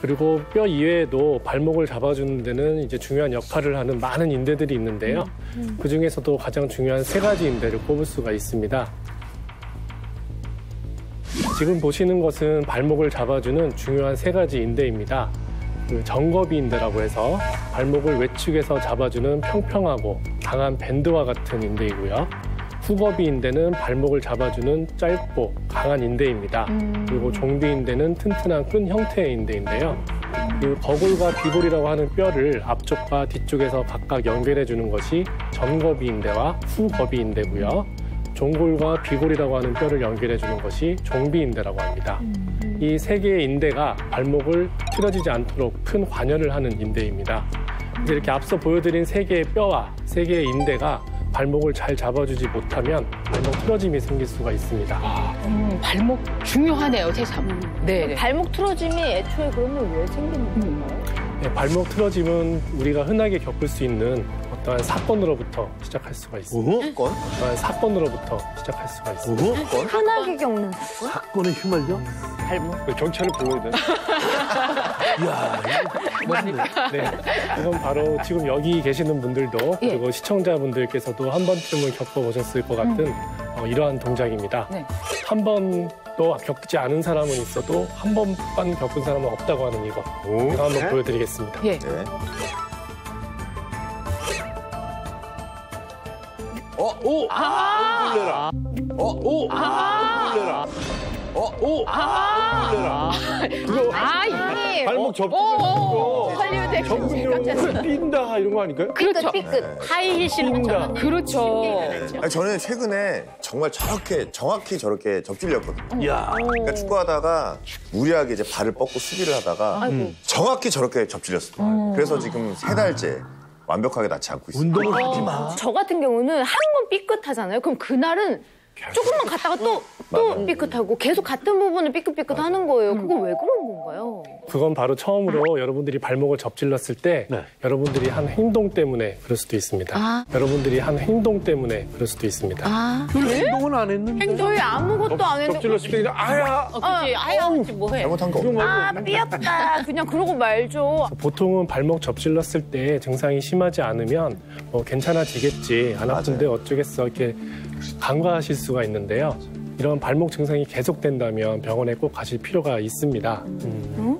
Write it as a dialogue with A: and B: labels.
A: 그리고 뼈 이외에도 발목을 잡아주는 데는 이제 중요한 역할을 하는 많은 인대들이 있는데요. 그 중에서도 가장 중요한 세 가지 인대를 꼽을 수가 있습니다. 지금 보시는 것은 발목을 잡아주는 중요한 세 가지 인대입니다. 그 정거비 인대라고 해서 발목을 외측에서 잡아주는 평평하고 강한 밴드와 같은 인대이고요. 후거비 인대는 발목을 잡아주는 짧고 강한 인대입니다. 그리고 종비 인대는 튼튼한 끈 형태의 인대인데요. 그 거골과 비골이라고 하는 뼈를 앞쪽과 뒤쪽에서 각각 연결해 주는 것이 전거비 인대와 후거비 인대고요. 종골과 비골이라고 하는 뼈를 연결해 주는 것이 종비 인대라고 합니다. 이세 개의 인대가 발목을 틀어지지 않도록 큰 관여를 하는 인대입니다. 이제 이렇게 앞서 보여드린 세 개의 뼈와 세 개의 인대가 발목을 잘 잡아주지 못하면 발목 틀어짐이 생길 수가 있습니다.
B: 음, 발목 중요하네요, 세상. 네. 네.
C: 발목 틀어짐이 애초에 그러면 왜 생기는 건가요?
A: 네, 발목 틀어짐은 우리가 흔하게 겪을 수 있는 어떠한 사건으로부터 시작할 수가 있습니다.
D: 어허? 건?
A: 어떠한 사건으로부터 시작할 수가 있습니다.
D: 건?
C: 흔하게 겪는 사건?
D: 사건에 휘말려?
B: 발목.
E: 경찰을 불러야 돼.
D: 이야,
A: 네, 이건 바로 지금 여기 계시는 분들도
B: 예.
A: 그리고 시청자분들께서도 한 번쯤은 겪어보셨을 것 같은 어, 이러한 동작입니다.
B: 네.
A: 한 번도 겪지 않은 사람은 있어도 한 번만 겪은 사람은 없다고 하는 이거.
E: 오.
A: 제가 한번 보여드리겠습니다.
B: 예.
D: 네. 어? 오!
B: 아!
E: 놀래라.
D: 어? 오!
B: 아!
E: 놀래라.
D: 어? 오!
B: 아!
E: 놀래라. 그거
B: 아, 이
E: 발목
B: 오,
E: 접촉해서
B: 헐리우드 액션
E: 뛴다 이런 거 아닐까요?
B: 그렇죠.
C: 삐끗. 하이힐 신으면
E: 뛴다.
C: 저는
B: 그렇죠.
D: 아니, 저는 최근에 정말 저렇게 정확히 저렇게 접질렸거든요.
E: 야.
D: 그러니까 축구하다가 무리하게 이제 발을 뻗고 수비를 하다가 정확히 저렇게 접질렸어요. 그래서 지금 세 달째 완벽하게 낫지 않고 있어요.
E: 운동을 하지 마.
C: 저 같은 경우는 한 번 삐끗하잖아요. 그럼 그날은 조금만 갔다가 또, 또 삐끗하고 계속 같은 부분을 삐끗삐끗 하는 거예요. 그거 왜 그런 건가요?
A: 그건 바로 처음으로 여러분들이 발목을 접질렀을 때
E: 네.
A: 여러분들이 한 행동 때문에 그럴 수도 있습니다.
C: 아.
A: 여러분들이 한 행동 때문에 그럴 수도 있습니다.
C: 아,
E: 별 운동은 안 했는데.
C: 저희 아무것도 안 했는데.
E: 접질렀을 때 그냥 아야.
C: 어, 그치. 아야, 하지 뭐 해.
D: 잘못한 거 없고.
C: 아, 삐었다. 그냥 그러고 말죠.
A: 보통은 발목 접질렀을 때 증상이 심하지 않으면 뭐 괜찮아지겠지 안 아픈데 어쩌겠어 이렇게 간과하실 수가 있는데요. 이런 발목 증상이 계속된다면 병원에 꼭 가실 필요가 있습니다. 음.